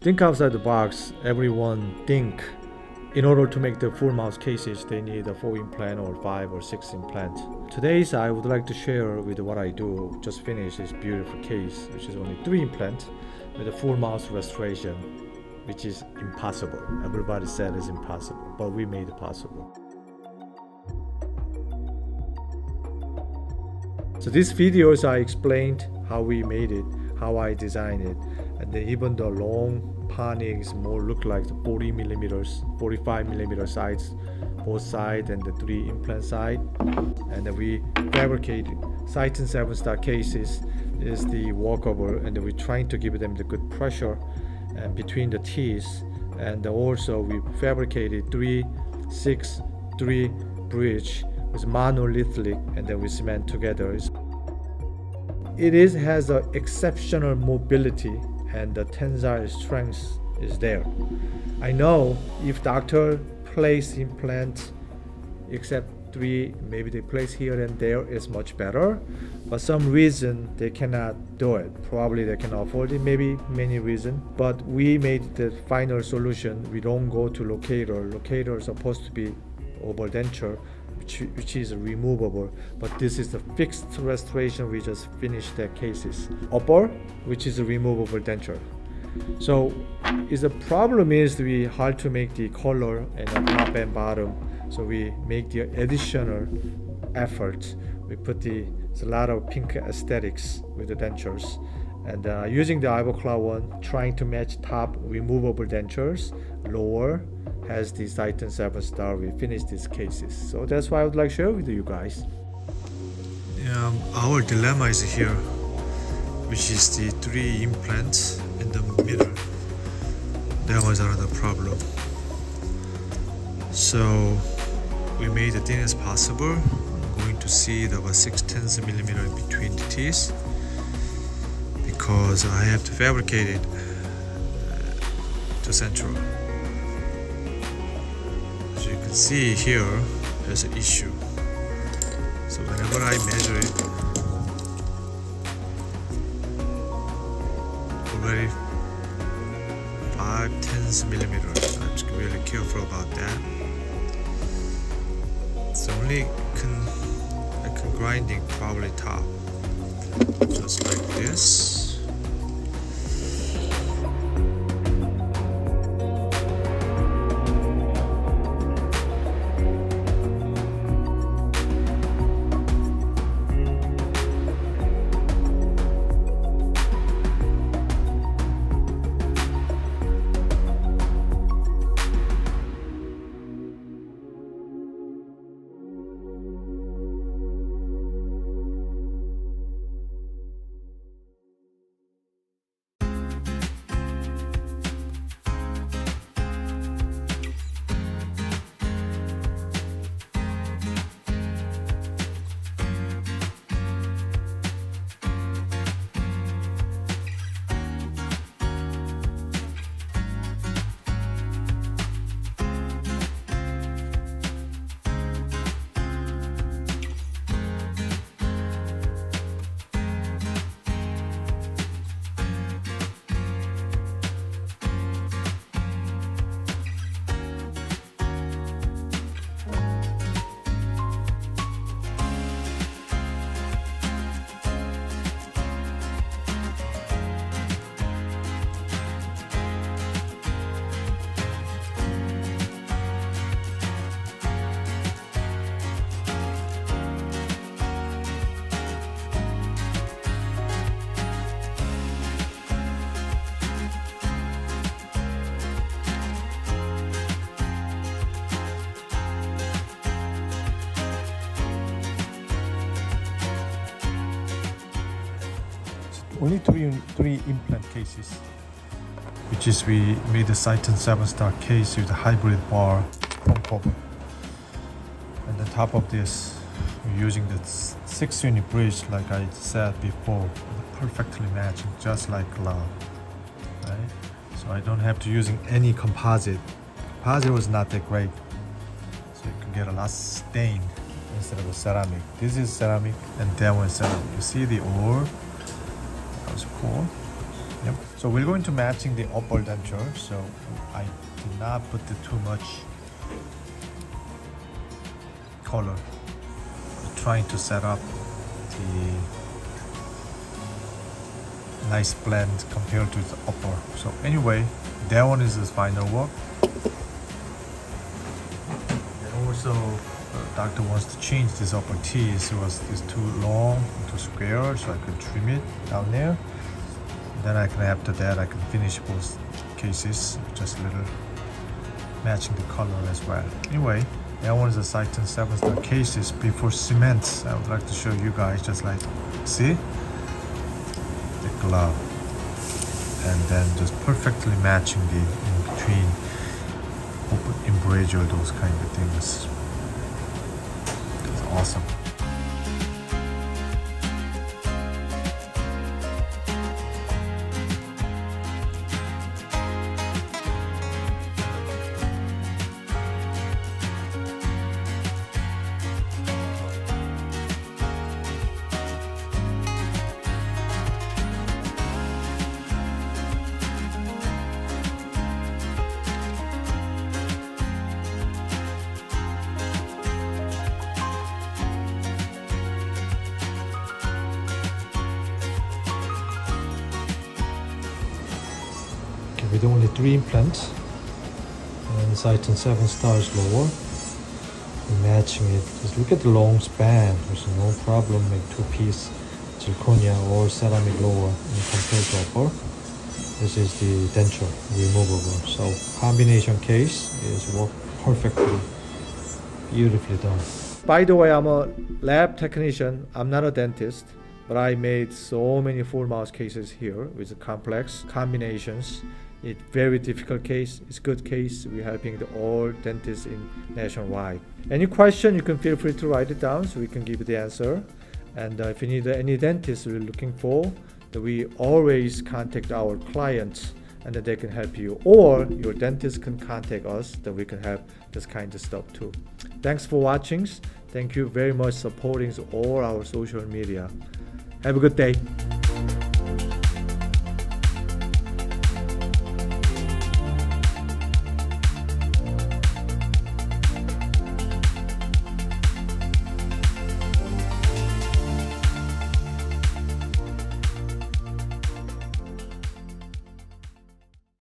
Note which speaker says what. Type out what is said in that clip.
Speaker 1: Think outside the box. Everyone think in order to make the full mouth cases, they need a 4 implant or 5 or 6 implant. Today's I would like to share with what I do. Just finished this beautiful case, which is only 3 implant with a full mouth restoration, which is impossible. Everybody said it's impossible, but we made it possible. So these videos I explained how we made it, how I designed it, and then even the long Panix more look like the 40 millimeters 45 millimeter sides both side and the three implant side. And then we fabricated Syton 7 star cases is the walkover. And we're trying to give them the good pressure and between the teeth. And also we fabricated three six three bridge with monolithic and then we cement together. It is has an exceptional mobility and the tensile strength is there. I know if doctor place implant except three maybe they place here and there is much better but some reason they cannot do it. Probably they cannot afford it maybe many reason but we made the final solution. We don't go to locator. Locator is supposed to be over denture which, which is removable but this is the fixed restoration. We just finished the cases. Upper which is a removable denture. So is the problem is we hard to make the color and the top and bottom. So we make the additional effort we put the a lot of pink aesthetics with the dentures. And uh, using the Ivoclar one trying to match top removable dentures lower has the Syton 7 star. We finished these cases. So that's why I would like to share with you guys.
Speaker 2: Um, our dilemma is here which is the three implants in the middle that was another problem. So we made the thin as possible. I'm going to see the about 6 tenths of millimeter in between the teeth because I have to fabricate it uh, to central. As you can see here there's an issue. So whenever I measure it already 5 tenths millimeters. I'm really careful about that. It's only con, con grinding probably top
Speaker 1: only three three implant cases which is we made the Syton 7 star case with a hybrid bar front cover and on top of this we're using the 6 unit bridge like I said before perfectly matching just like glove right? So I don't have to using any composite. Composite was not that great. So you can get a lot stain instead of a ceramic. This is ceramic and that one ceramic. You see the ore that was cool. Yep. So we're going to matching the upper denture. So I did not put the too much color. I'm trying to set up the nice blend compared to the upper. So anyway, that one is the final work. And also, uh, doctor wants to change this upper teeth. It was it's too long, too square, so I could trim it down there. Then I can after that I can finish both cases, just a little matching the color as well. Anyway, that one is a Syton 7 star cases before cement. I would like to show you guys just like see the glove and then just perfectly matching the in between open embrasure those kind of things. Awesome. With only three implants and Syton 7 stars lower. Matching it. Just look at the long span. There's no problem with two piece zirconia or ceramic lower in compared to upper. This is the denture removable. So combination case is work perfectly, beautifully done. By the way, I'm a lab technician. I'm not a dentist, but I made so many full mouth cases here with complex combinations. It's very difficult case. It's good case. We're helping the all dentists in nationwide. Any question, you can feel free to write it down so we can give you the answer. And uh, if you need any dentist you're looking for, that we always contact our clients and they can help you. Or your dentist can contact us that we can help this kind of stuff too. Thanks for watching. Thank you very much supporting all our social media. Have a good day.